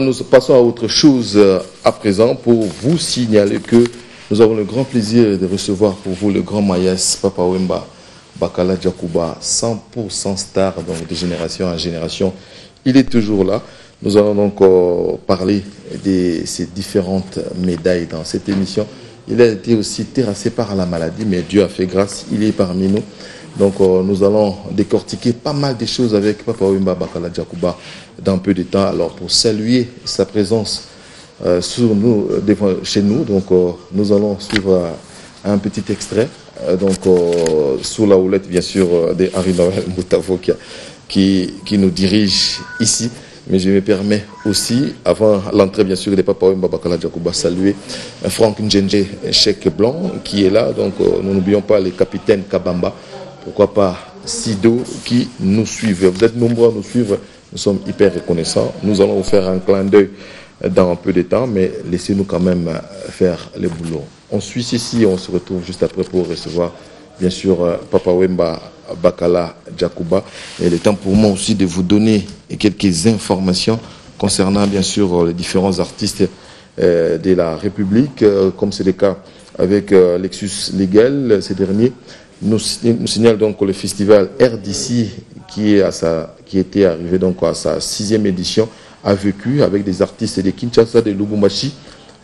Nous passons à autre chose euh, à présent pour vous signaler que nous avons le grand plaisir de recevoir pour vous le grand maïs Papa Wemba Bakala Djakouba, 100% star donc de génération en génération. Il est toujours là. Nous allons donc euh, parler de ces différentes médailles dans cette émission. Il a été aussi terrassé par la maladie, mais Dieu a fait grâce, il est parmi nous. Donc euh, nous allons décortiquer pas mal de choses avec Papa Wimba Bakala Djakouba dans peu de temps. Alors pour saluer sa présence euh, devant, chez nous, donc nous allons suivre un petit extrait. donc sous la houlette bien sûr de Noël Moutavo qui, nous dirige ici. Mais je me permets aussi, avant l'entrée bien sûr des Papa Bakala Djakouba, saluer Franck Ndjenje, chèque blanc, qui est là. Donc nous n'oublions pas les capitaines Kabamba, pourquoi pas Sido, qui nous suivent. Vous êtes nombreux à nous suivre, nous sommes hyper reconnaissants. Nous allons vous faire un clin d'œil dans un peu de temps, mais laissez-nous quand même faire le boulot. On suit ici, on se retrouve juste après pour recevoir bien sûr Papa Wemba Bakala Djakouba. Il est temps pour moi aussi de vous donner quelques informations concernant bien sûr les différents artistes de la République, comme c'est le cas avec Lexus Legal ces derniers. Nous, signale donc le festival RDC qui, était arrivé donc à sa sixième édition a vécu avec des artistes de Kinshasa, de Lubumbashi,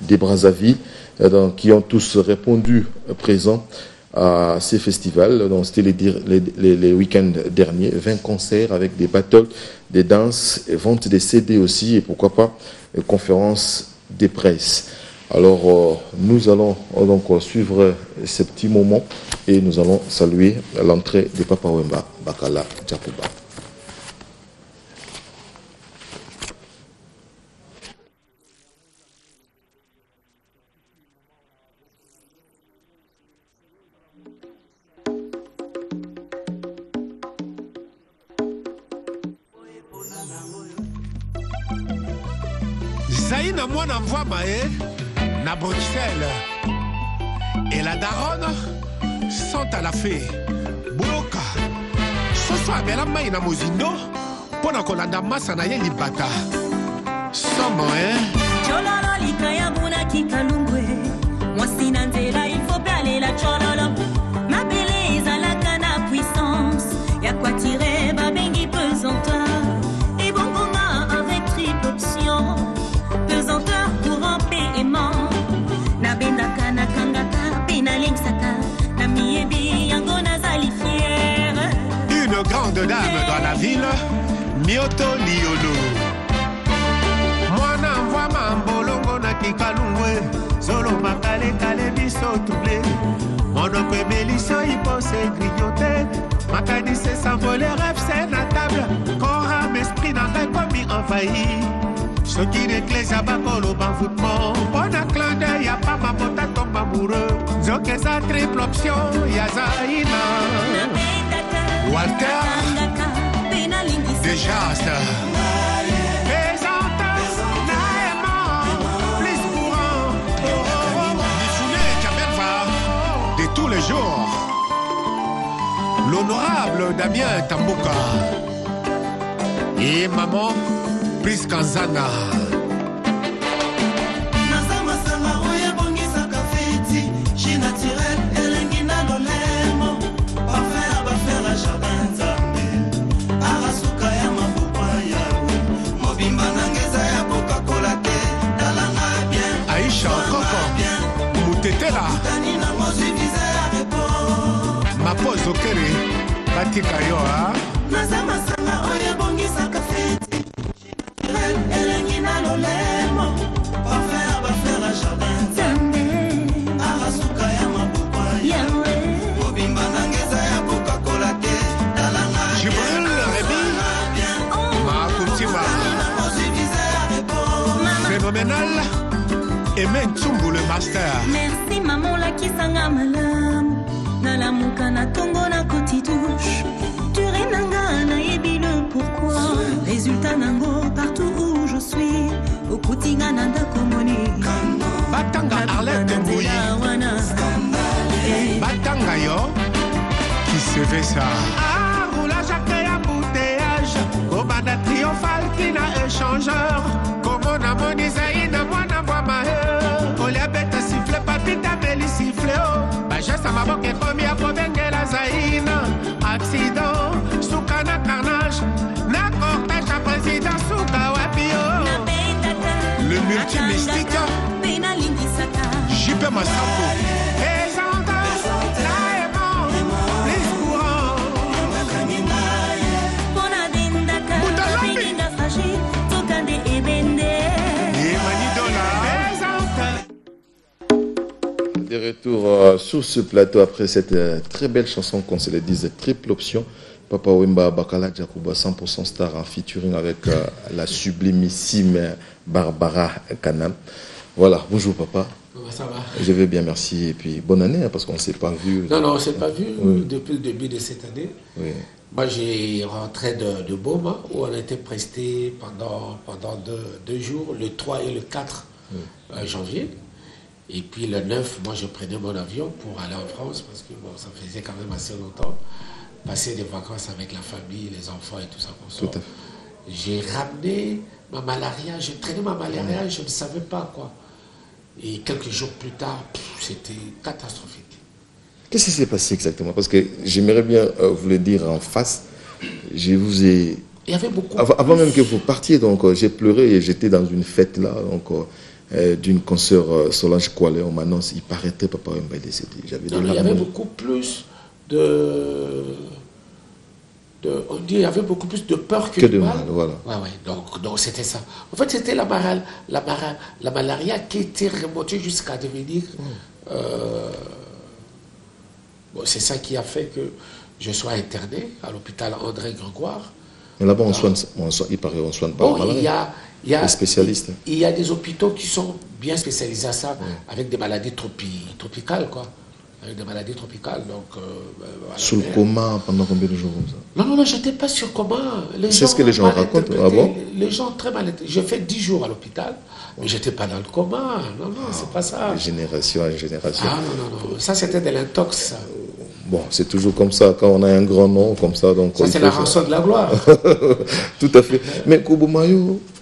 de Brazzaville, donc, qui ont tous répondu présents à ces festivals. C'était les, week-ends derniers, 20 concerts avec des battles, des danses, vente des CD aussi, et pourquoi pas, et conférences des presses. Alors, euh, nous allons euh, donc suivre ces petits moments et nous allons saluer l'entrée de Papa Wemba Bakala ye na bruxelles. E la daronne sont à la fe boloka soso amela mai na mozindo mpo na kolanda masa na ye libata. Somo e cololo likaya bunaki kalungwe. Mwasi na nzela ifo mpe alela cololo mabele ezalaka na puissance. Ya kwatire babengi pesanteur une grande dame dans la ville mioto liolo mwana mvwama mbolongo na kikalungwe zoloba kalekale biso trouble monoko ebeliso ipose grignote makanisi esambole refse na table. Koram esprit na ngai komi envahi soki n'eklezia bakoloba mvutmo mpo na klande ya pamba mota tomba amoureux nzoka eza triple option ya zaina Walter. Déjastre Pesante, naïmant, plus courant. Mifune Kabelva De tous les jours. L'honorable Damien Tambuka Et maman Pris Kanzana sevesa roulage après embouteillage. Kobanda triomphal kina échangeur. Komona monisai na mwana mbwama e koliabeta sifle papitameli sifle o oh. bajesa maboke ekomi ya kobengela zaina accident suka na carnage. Na cortège ya président suka wapio le multimystique jipe masako hey. Retour euh, sur ce plateau après cette euh, très belle chanson qu'on se le dise, triple option. Papa Wemba Bakala Djakouba, 100% star en featuring avec euh, la sublimissime Barbara Kanam. Voilà, bonjour papa. Ça va? Je vais bien, merci. Et puis bonne année, hein, parce qu'on ne s'est pas vu. Non, non, on ne s'est pas vu Oui. depuis le début de cette année. Oui. Moi, j'ai rentré de, de Beaume, hein, où on a été presté pendant, pendant deux, deux jours, le 3 et le 4 euh, janvier. Et puis le 9, moi, je prenais mon avion pour aller en France, parce que bon, ça faisait quand même assez longtemps. Passer des vacances avec la famille, les enfants et tout ça. à J'ai ramené ma malaria, j'ai traîné ma malaria, je ne savais pas quoi. Et quelques jours plus tard, c'était catastrophique. Qu'est-ce qui s'est passé exactement? Parce que j'aimerais bien euh, vous le dire en face. Je vous ai Il y avait beaucoup. Avant, avant même que vous partiez, donc euh, j'ai pleuré et j'étais dans une fête là, donc euh, d'une consoeur euh, Solange Koualé. On m'annonce, il paraîtrait Papa Wemba est décédé. J'avais il y avait beaucoup plus de, de- On dit il y avait beaucoup plus de peur que, Que de mal. mal, voilà. Ouais, ouais, donc donc c'était ça. En fait, c'était la, la, malaria qui était remontée jusqu'à devenir. euh, bon, c'est ça qui a fait que je sois interné à l'hôpital André Grégoire. Mais là-bas, on soigne, on soigne- il paraît, on soigne pas Bon, maladie. il y a, il y a- Les spécialistes. Il y a des hôpitaux qui sont bien spécialisés à ça, avec des maladies tropi- tropicales, quoi. Avec des maladies tropicales, donc... euh, voilà. Sous le coma pendant combien de jours comme ça? Non, non, non, j'étais pas sur comment. Les C'est ce que les gens racontent, ah bon? Les gens très mal. J'ai fait 10 jours à l'hôpital, mais j'étais pas dans le coma. Non, non, c'est pas ça. De génération en génération. Ah non, non, non. Ça, c'était de l'intox. Bon, c'est toujours comme ça, quand on a un grand nom comme ça. Donc, Ça, c'est la rançon de la gloire. Tout à fait. Mais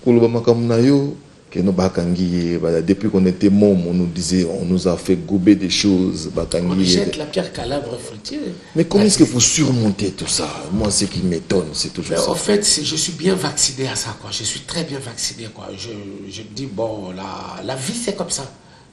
Kulubamakamunayo, que nous bakangi, voilà, depuis qu'on était môme, on nous disait, on nous a fait gober des choses, On bakangi. jette la pierre calabre fruitier. Mais comment est-ce que vous surmontez tout ça? Moi, ce qui m'étonne, c'est toujours Mais ça. en fait, je suis bien vacciné à ça, quoi. Je suis très bien vacciné, quoi. Je, je me dis, bon, la, la vie, c'est comme ça.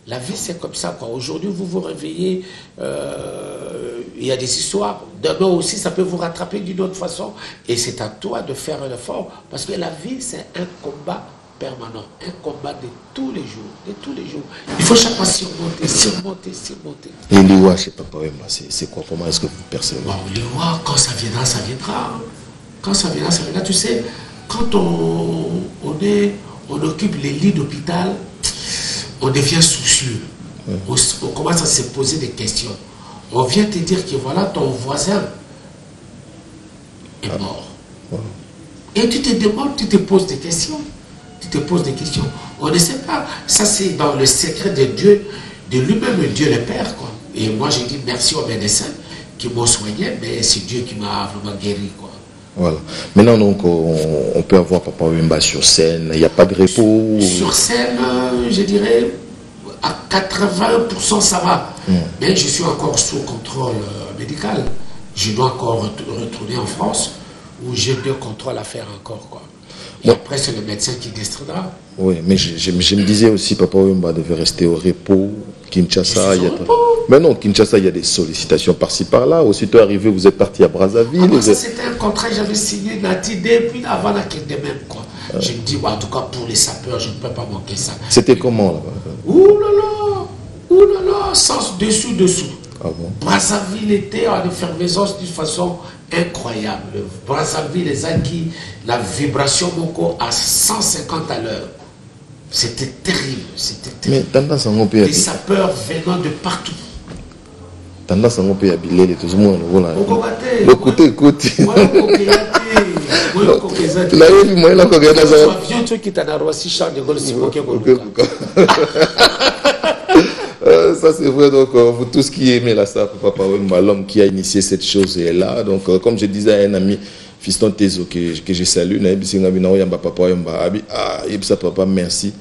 La vie, c'est comme ça, quoi. Aujourd'hui, vous vous réveillez, euh, il y a des histoires. Demain aussi, ça peut vous rattraper d'une autre façon. Et c'est à toi de faire un effort. Parce que la vie, c'est un combat permanent. Un combat de tous les jours. De tous les jours. Il faut chaque fois surmonter, surmonter, surmonter. Et l'Iwa chez Papa Wemba, c'est c'est quoi Comment est-ce que vous percevez? Bon, lois, quand ça viendra, ça viendra. hein. Quand ça viendra, ça viendra. Tu sais, quand on, on, est, on occupe les lits d'hôpital, on devient soucieux. On, commence à se poser des questions. On vient te dire que voilà, ton voisin est mort. Et tu te demandes, tu te poses des questions. Tu te poses des questions. On ne sait pas. Ça, c'est dans le secret de Dieu, de lui-même, Dieu le Père. Quoi. Et moi, j'ai dit merci aux médecins qui m'ont soigné, mais c'est Dieu qui m'a vraiment guéri. Quoi. Voilà. Maintenant, donc, on, on peut avoir Papa Wemba sur scène. Il n'y a pas de repos. Sur scène, euh, je dirais, à 80%, ça va. Mais je suis encore sous contrôle euh, médical. Je dois encore ret- retourner en France où j'ai deux contrôles à faire encore. Quoi. Et après, c'est le médecin qui décidera. Oui, mais je, je- je me disais aussi, Papa Wemba devait rester au repos. Kinshasa, il y a pas- Mais non, Kinshasa, il y a des sollicitations par-ci par-là. Aussitôt arrivé, vous êtes parti à Brazzaville. Ah, êtes- c'était un contrat que j'avais signé Nati depuis avant la quête de même. Quoi. Je me dis, ouais, en tout cas, pour les sapeurs, je ne peux pas manquer ça. C'était comment là-bas Ouh là là, ouh là là, sens dessous, dessous. Ah bon Brazzaville était en effervescence d'une façon incroyable. Brazzaville, les acquis, la vibration moko à 150 à l'heure. C'était terrible, c'était Mais terrible. tendance à mon pays, Des sapeurs venant de partout. Tendance à mon pays à Bilel et tout le monde. Voilà. Okokate. Le côté, écoute. Moi, okokeyate. Moi, okokeyate. Là, il moi, là, quand il y a dans un- avion tokita na roissy charles de gaulle simoke koluka Euh, ça c'est vrai, donc euh, vous tous qui aimez la pour Papa Wemba, l'homme qui a initié cette chose est là. Donc euh, comme je disais à un ami, Fiston Tezo, que, que je salue, na yebisi nga bina oyamba Papa Wemba, ah, papa, merci.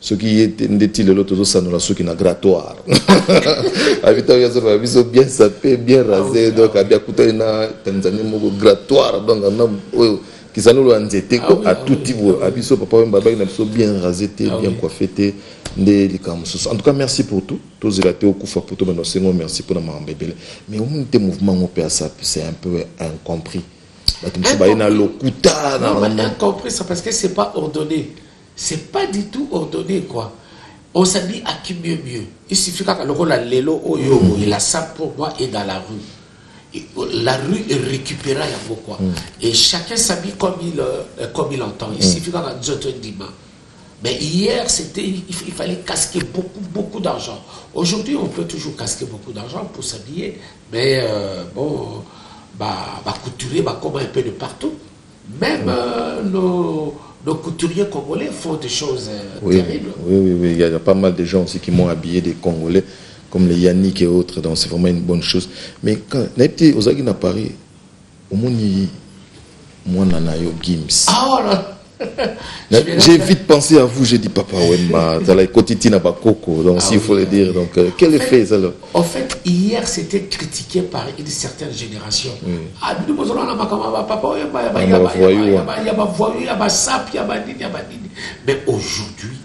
Ce qui est ndeti lelo soki na grattoir. Abita oyazo ba biso bien sapé, bien rasé, donc abi akuta na Tanzanie moko donc na oyo kisanolo ya nzete Ah ko ah atuti abiso papa wemba baki na biso bien rasé te Ah bien coiffé te nde likambo mosusu en tout cas merci pour tout. Tozela te okufa po tobanda osengo merci mpona makambo ebele mais omoni te mouvement ngo mpe asa c'est un peu incompris. Bato mosusu baye na Incompris. lokuta na parce que c'est pas ordonné. C'est pas du tout ordonné, quoi. On s'habille à qui mieux mieux? Il suffit qu'à le la lelo oyo, et la ça pour moi est dans la rue. Et la rue est récupérée à quoi. Et chacun s'habille comme il, euh, comme il entend. Il suffit qu'à Nzoto Ndima. Mais hier, c'était, il, il fallait casquer beaucoup, beaucoup d'argent. Aujourd'hui, on peut toujours casquer beaucoup d'argent pour s'habiller. Mais euh, bon, bah, bah, couturier, bah, comme un peu de partout. Même euh, nos, nos couturiers congolais font des choses euh, Oui, terribles. oui, oui, oui. Il y a pas mal de gens aussi qui m'ont habillé des Congolais, comme les Yannick et autres, donc c'est vraiment une bonne chose. Mais quand Naïpti Ozagi à Paris, au Moni, moi, Nanayo Gims. Ah, là. J'ai vite pensé à vous, j'ai dit Papa Wemba, t'as la Kotiti na Bakoko, donc Ah s'il faut oui. le dire. Donc, euh, quel effet ça là En fait, hier, c'était critiqué par une certaine génération. Ah, nous, nous, a papa, il y a ma- il y a il y a il y a il y a il y a voyou, il y a sap, il y a il y a ma nini. Mais aujourd'hui,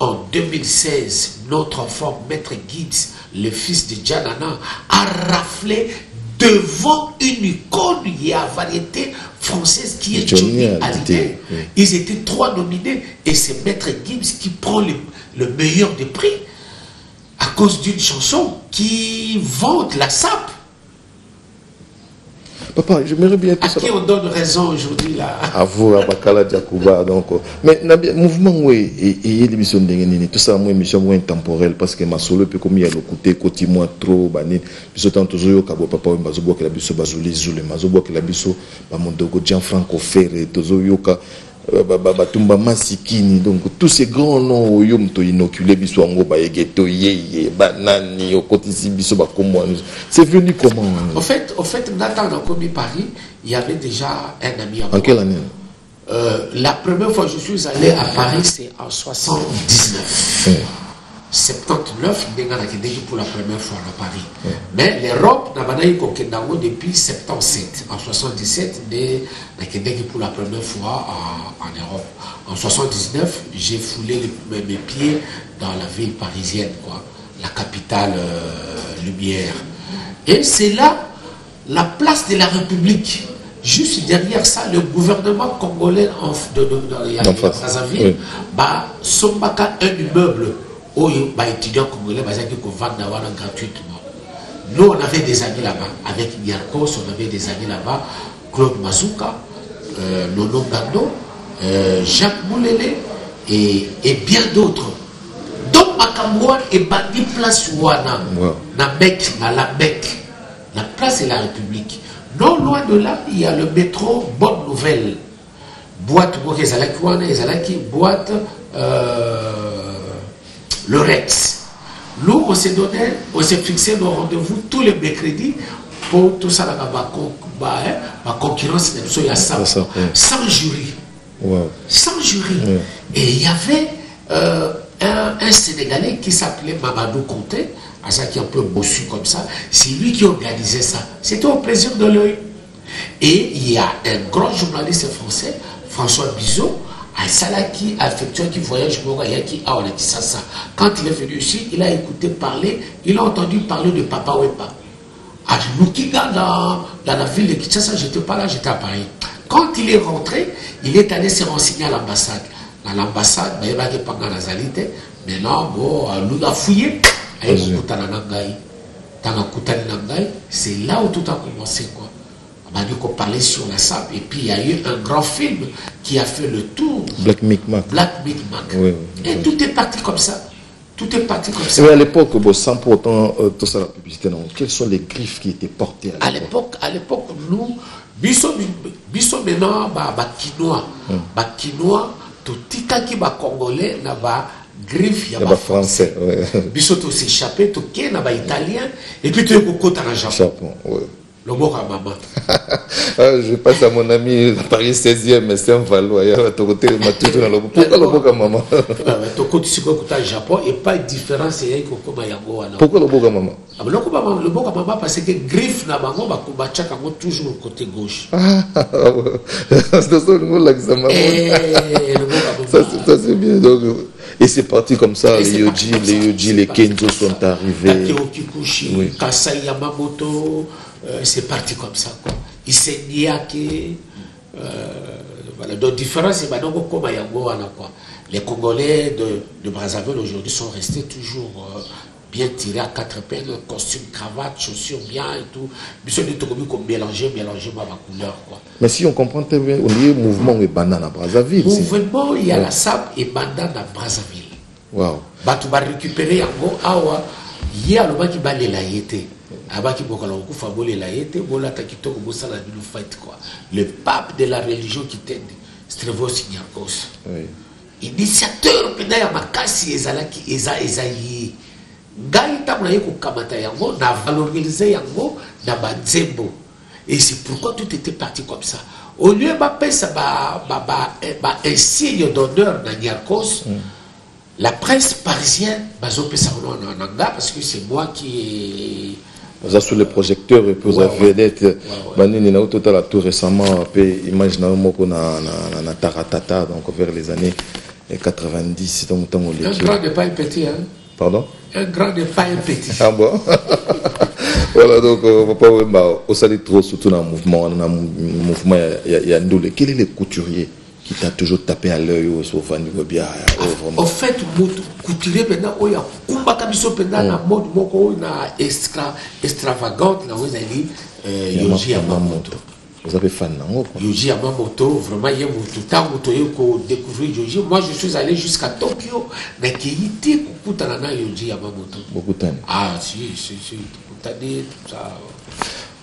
en 2016, notre enfant, Maître Gibbs, le fils de Janana, a raflé devant une icône et à variété française qui est Johnny Hallyday, Hallyday. oui. Ils étaient trois nominés et c'est Maître Gibbs qui prend le, le meilleur des prix à cause d'une chanson qui vante la sape. Papa, j'aimerais bien tout À ça. qui on donne raison aujourd'hui là À vous, à Bakala Diakouba. Donc, euh, mais bien, mouvement, oui, et il y a tout ça, moi, émission moins temporelle, parce que ma solo, puis comme il y a le côté, côté moi, trop, bani, puis autant toujours, kabo, papa, que la biso, bazuli, zule, mazobo, que la biso, ba mondogo, Gianfranco Ferre, tozo, batumba masikini donc tous ces grands noms oyo moto inoculé biso yango bayege toyeye banani okotisi biso bakombo wana c'est venu comment En fait, en fait, Nathan a commis Paris, il y avait déjà un ami à en quelle année? Euh, la première fois que je suis allé à Paris, c'est en 79. 79, Ndenga Nakendeki pour la première fois à Paris. Mais l'Europe n'a pas eu Kokendango depuis 77. En 77, Ndé Nakendeki pour la première fois en, en Europe. En 79, j'ai foulé mes, pieds dans la ville parisienne, quoi, la capitale euh, lumière. Et c'est là la place de la République. Juste derrière ça, le gouvernement congolais en, de, de. Brazzaville, Oui. bah, sombaka un immeuble où bah, étudiants congolais qui vendent d'avoir gratuitement. Nous, on avait des amis là-bas. Avec Niarkos, on avait des amis là-bas. Claude Mazouka, euh, Nono Gando, euh, Jacques Moulele et, et bien d'autres. Donc, Makamouan est bandi place Wana. Wow. Na Bec, na la Bec. La place est la République. Non loin de là, il y a le métro Bonne Nouvelle. Boîte, moko ezalaki wana ezalaki boîte euh, le Rex. Nous, on s'est donné, on s'est fixé nos rendez-vous tous les mercredis pour tout ça, con- ma, hein, concurrence, même il y a ça, Ça, ça, ouais. sans jury wow. sans jury. Et il y avait euh, un, un Sénégalais qui s'appelait Mamadou Conté, à ça qui est un peu bossu comme ça. C'est lui qui organisait ça. C'était au plaisir de l'œil. Et il y a un grand journaliste français, François Bizot, à Salaki, affectueux qui voyage pour qui a ça, ça. Quand il est venu ici, il a écouté parler, il a entendu parler de Papa Wepa. À Lukiga, dans, dans la ville de Kinshasa, j'étais pas là, j'étais à Paris. Quand il est rentré, il est allé se renseigner à l'ambassade. Dans l'ambassade, ben, il va dire Panga Nazalite. Maintenant, bon, nous a fouillé. C'est là où tout a commencé, quoi. On m'a dit qu'on parlait sur la sable. Et puis, il y a eu un grand film qui a fait le tour. Black Micmac Black Micmac. Oui, oui. Et tout est parti comme ça. Tout est parti comme ça. Mais à l'époque, bon, sans pour autant euh, tout ça la publicité, non. quelles sont les griffes qui étaient portées à à l'époque? à l'époque nous biso maintenant ba ba quinoa ba quinoa totikaki ba congolais na ba griffe ya Il y a ba français, ouais. biso to s'échapper to ke na ba italien et puis to kokota na japon Japon, ouais. Loboko ya mama Ah, je passe à mon ami Paris 16e, mais c'est un valois. Il y a un côté matutu dans le Pourquoi le boka maman tokoti sikoyo kuta japon epai différence eyai kokoma yango wana Pourquoi Ah, loboko ya mama parce que griffe na bango batiaka yango toujours côté gauche Ah, c'est ça le mot là que ça m'a Eh, loboko ya Ça, mama. c'est- bien. Donc, et c'est parti comme ça. Les Yoji, les. Yoji, les Kenzo sont arrivés. Takeo Kikuchi, Oui. Kasai Yamamoto, euh, c'est parti comme ça. Quoi. Issei Niake, euh, voilà. Donc, différence, c'est maintenant comme Yango, quoi. Les Congolais de, de Brazzaville aujourd'hui sont restés toujours euh, bien tirés à quatre peines, costume, cravate, chaussures bien et tout. Mais c'est des trucs comme mélanger, mélanger ma couleur, quoi. Mais si on comprend très bien, on dit le mouvement est banane à Brazzaville. Mouvement, il y a la SAP et Bandana à Brazzaville. Waouh. bato barécupere yango awa ye alobaki balela ye te abaki bokola kokufa bolela ye te bolata kitoko bosala bino fight quoi. Le pape de la religion kitende strevos nyakos. Oui. initiateur mpenza ya makasi ezalaki eza eza ye ngai ntango naye kokamata yango na valorize yango na banzembo et c'est pourquoi tout était parti comme ça. Au lieu bapesa ba, ba, ba, ba insigne d'honneur na nyarkos la presse parisienne bazopesa ngo na na nga parce que c'est moi qui Vous avez sur les projecteurs et puis vous Ouais, avez ouais. vedette. Banini na total tout récemment, puis imagine moko na na na- na Taratata donc vers les années 90 donc petit hein. Pardon? Un grand pas un petit. Ah bon? Voilà donc euh, papa Wemba au sali trop surtout dans le mouvement dans le mouvement il y a- il y a Ndoule. Quel est le couturier? Qui t'a toujours tapé à l'œil au sofa niveau bien oh, au fait moto couturier mpenza oyo akumbaka biso mpenza na mode moko na extra extravagante ezali euh, yoji ya mamoto Vous avez fan nango quoi. yoji ya mamoto vraiment ye motu ntango toye kodécouvrir yoji. Moi je suis allé jusqu'à tokyo nakei te kokutana na yoji ya mamoto Beaucoup de temps. ah si si si tokutani tout ça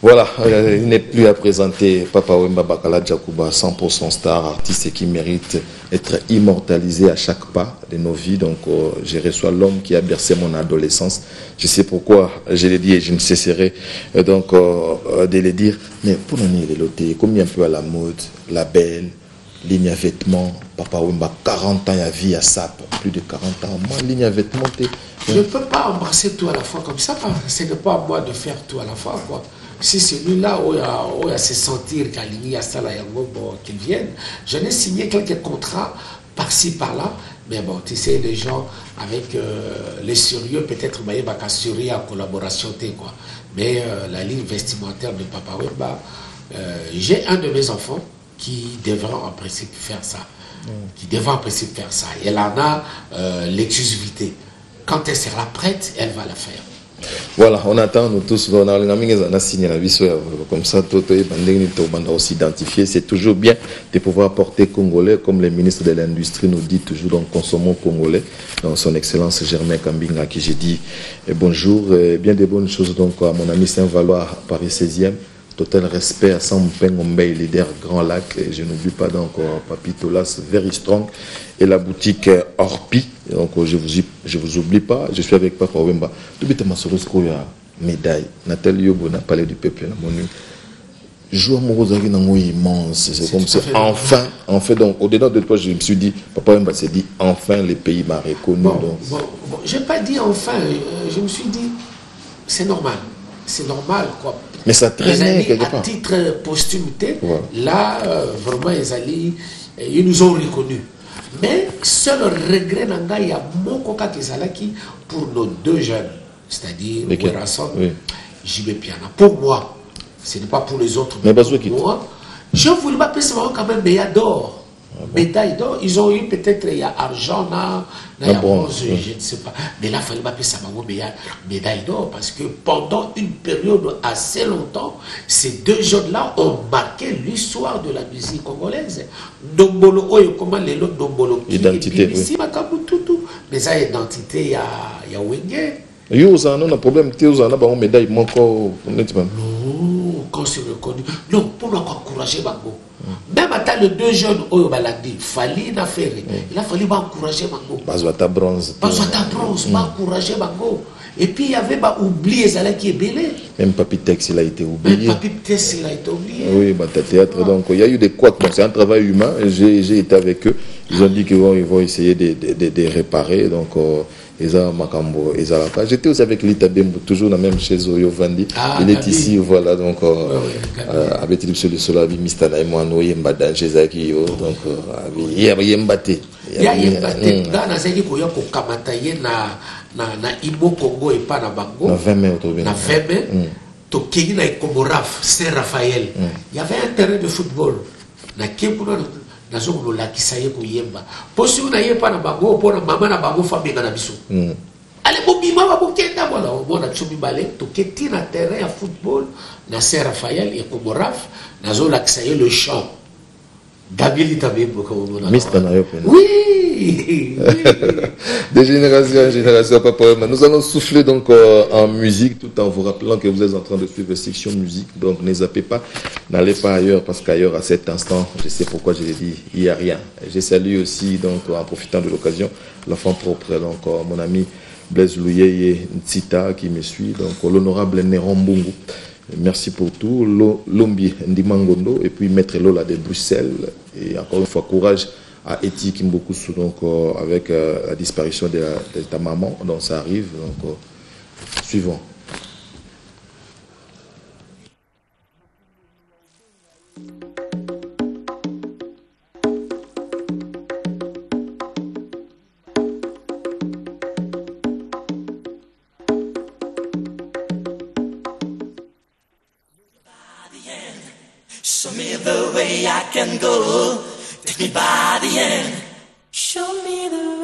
Voilà, euh, il n'est plus à présenter Papa Wemba Bakala Djakouba, 100% star, artiste qui mérite d'être immortalisé à chaque pas de nos vies. Donc, euh, je reçois l'homme qui a bercé mon adolescence. Je sais pourquoi je l'ai dit et je ne cesserai euh, donc de le dire. Mais pour nous, les lotés, combien un peu à la mode, la belle, ligne à vêtements, Papa Wemba, 40 ans à vie à SAP, plus de 40 ans. Moi, ligne à vêtements, Je ne peux pas embrasser tout à la fois comme ça, parce que ce n'est pas à moi de faire tout à la fois. Quoi. Si celui-là, où il y a, où il a se sentir qu'Aligny a ça bon, qu'il vienne, je n'ai signé quelques contrats par-ci, par-là, mais bon, tu sais, les gens avec euh, les sérieux, peut-être, bah, il va assurer en collaboration, t'es, quoi. Mais euh, la ligne vestimentaire de Papa Wemba, euh, j'ai un de mes enfants qui devrait en principe faire ça. Qui devrait en principe faire ça. Elle en a l'exclusivité. Quand elle sera prête, elle va la faire. Voilà, on attend nous tous. On a on a signé la vie comme ça. Tout on a s'identifier. C'est toujours bien de pouvoir porter congolais, comme le ministre de l'Industrie nous dit toujours. Donc, consommons congolais. Dans son Excellence Germain Kambinga, qui j'ai dit eh, bonjour, et bien des bonnes choses. Donc, à mon ami Saint-Valois, Paris 16e. Total respect à Sampeng Ombey, leader Grand Lac. Et je n'oublie pas donc euh, Papi Tolas, Very Strong. Et la boutique euh, Orpi. Donc euh, je vous, y- je vous oublie pas. Je suis avec Papa Wemba. Tout bête ma soeur, médaille. Nathalie Yobo n'a parlé du peuple. là, mon nu. Joie nango immense. C'est comme ça. fait Enfin, enfin, donc au-dedans de toi, je me suis dit, Papa Wemba s'est dit, enfin, les pays m'a reconnu. Bon, bon, bon, j'ai pas dit enfin, je me suis dit, c'est normal. C'est normal, quoi. Mais ça traînait quelque à part. titre posthume, t'es, Ouais. là, euh, vraiment, ils, allaient- ils nous ont reconnus. Mais seul regret, il y a mon coca qui pour nos deux jeunes, c'est-à-dire Werrason, Oui. JB Piana. Pour moi, ce n'est pas pour les autres, Mais pour Bazouki. moi. Je voulais m'appeler ça quand même médaille d'or. Médaille d'or, ils ont eu peut-être il y a argent, na, il y a Na bronze, je ne sais pas. Mais là, il fallait m'appeler ça bango médaille médaille d'or parce que pendant une période assez longtemps, ces deux jeunes-là ont marqué l'histoire de la musique congolaise. Dombolo, oyo, comment les lots Dombolo Identité, ici, tout. Mais ça, identité, il y a, il y a Wenge. Yo, ça, non, un problème. Tu as une médaille, mon corps. honnêtement. Oh, quand c'est reconnu. Non, pour encourager Bango. Même les deux jeunes, Oyo Balandi, Fali n'a fait. Il a fallu m'encourager Bango. Bazouata bronze. Parce que ta bronze, m'encourager Bango. Et puis il y avait bah, oublié Zala qui est belé. Même Papitex, il a été Même oublié. Papi Tess, il a été oublié. Oui, bah, t'as théâtre, donc il y a eu des couacs. C'est un travail humain. J'ai j'ai été avec eux. Ils ont dit qu'ils vont, ils vont essayer de, de, de, de réparer. Donc, euh, Eza Makambo. J'étais aussi avec Lita Bembo, toujours la même chez Oyo Vandi. Ah, il est ici, voilà. Donc, euh, Gabi. euh, Danger yo. Donc, euh, Yemba Te. nga nazalaki koya kokamata ye na, na, na imo congo epa na bango Na 20 mai, autour de na nous. 20 mai tokei na ekomoraf saint raphaël il y avait un terrain de football kuna nazokolakisa ye koyemba mpo soki na ye mpa na bango mpona mama na bango famenga na biso. Mm. ale bobima babokenda bona omona biso mibale toke ti na terrain ya football na saint raphaël ekomoraf nazolakisa ye le champ Nayo Pena. oui, oui. De génération en génération, Papa Wemba. Nous allons souffler donc euh, en musique tout en vous rappelant que vous êtes en train de suivre section musique. Donc ne zappez pas, n'allez pas ailleurs parce qu'ailleurs à cet instant, je sais pourquoi je l'ai dit, il n'y a rien. Je salue aussi donc en profitant de l'occasion l'enfant propre, donc euh, mon ami Blaise Louyeye Ntita qui me suit, donc l'honorable Néron Mbungu. Merci pour tout. Lo- Lombi Ndimangondo et puis Maître Lola de Bruxelles. Et encore une fois, courage à Eti Kimbokusu, donc euh, avec euh, la disparition de, ta maman. Donc ça arrive. Donc, euh, suivant. Show me the way I can go. Take me by the hand. Show me the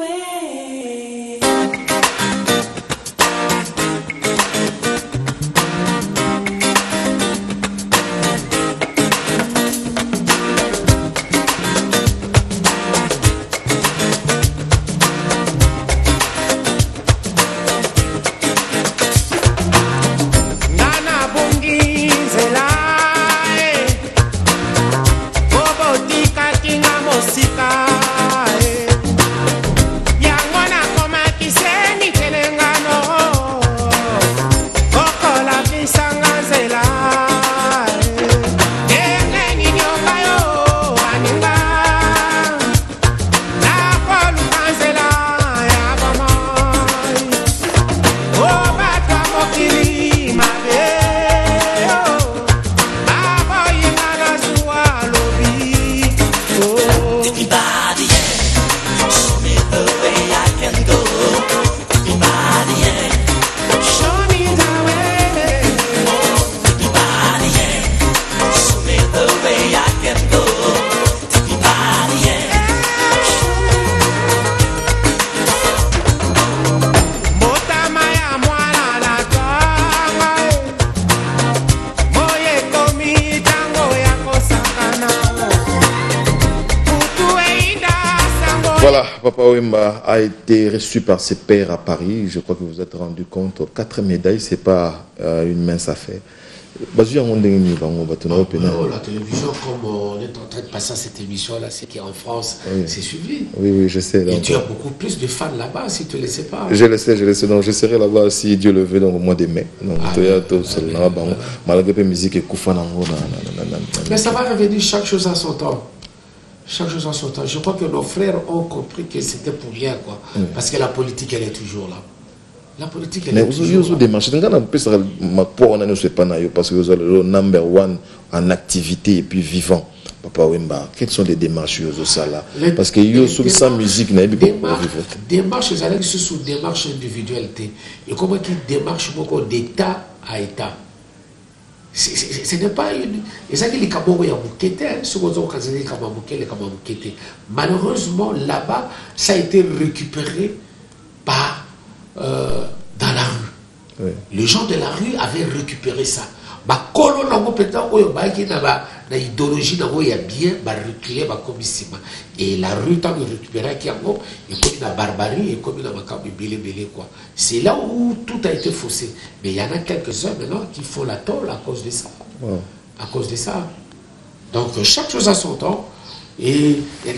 Voilà, Papa Wemba a été reçu par ses pairs à Paris. Je crois que vous vous êtes rendu compte. Quatre médailles, c'est pas euh, une mince affaire. Pena Oh, la télévision, comme on est en train de passer cette émission-là, c'est qu'en France, Oui. c'est suivi. Oui, oui, je sais. Et donc, tu as beaucoup plus de fans là-bas si tu ne le sais pas. Je le sais, je le sais. Donc, je serai là-bas si Dieu le veut, donc au mois de mai. Donc, Ah, là, bango. Malgré la musique na. Mais ça va revenir chaque chose à son temps. Chaque chose à son temps. Je crois que nos frères ont compris que c'était pour rien, quoi. Parce que la politique, elle est toujours là. La politique, elle Mais est vous toujours avez là. démarché. Nga na pesa maporo na ne pas na yo parce que vous êtes le number one en activité et puis vivant. Papa Wemba, quelles sont les démarches yo ça là? Parce que yo sous sans démarches- musique na ko démarche démarche ezalaki susu démarche individualité ekomaki démarche moko d'état à état? C'est- c'est- ce n'est pas une ezalaki likambo ya moke te hein, soki oza kokanisa likambo ya moke likambo ya moke te malheureusement là-bas ça a été récupéré par euh, dans la rue. Oui. les gens de la rue avaient récupéré ça bakolo nango mpenza oyo bayaki na, idéologie nango ya bien barecule bakomi nsima et la rue ntango erécupéraki yango ekomi na barbarie ekomi na makambo ebelebele quoi. C'est là où tout a été faussé. Mais il y en a quelques-uns maintenant qui font la tôle à cause de ça. À cause de ça. Donc chaque chose a son temps. Et, et